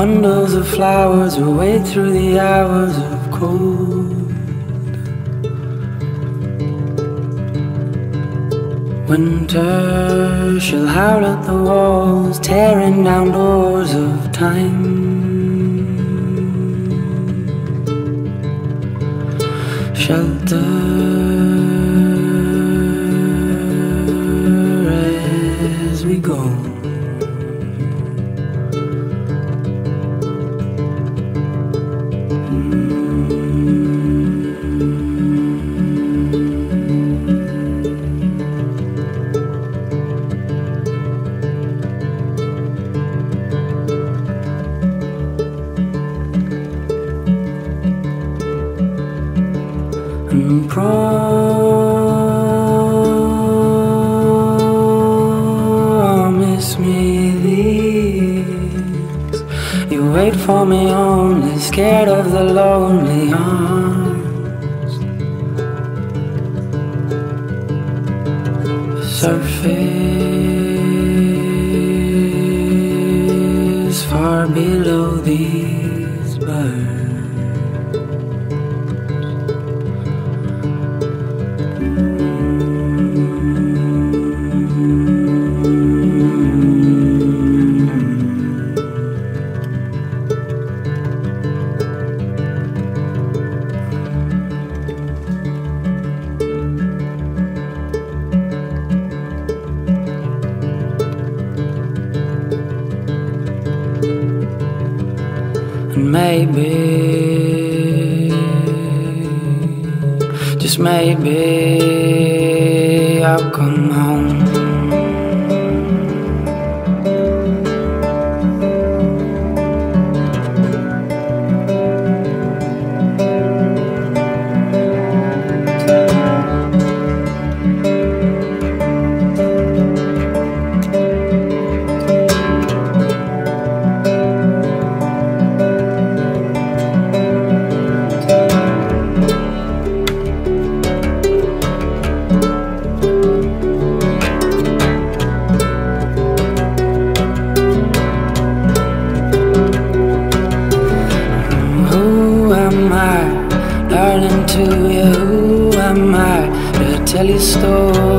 bundles of flowers will wait through the hours of cold. Winter shall howl at the walls, tearing down doors of time. Shelter. Promise me this. You wait for me only, scared of the lonely arms. Surface far below these And maybe, just maybe, I'll come home. Learning to you, who am I? To tell you stories.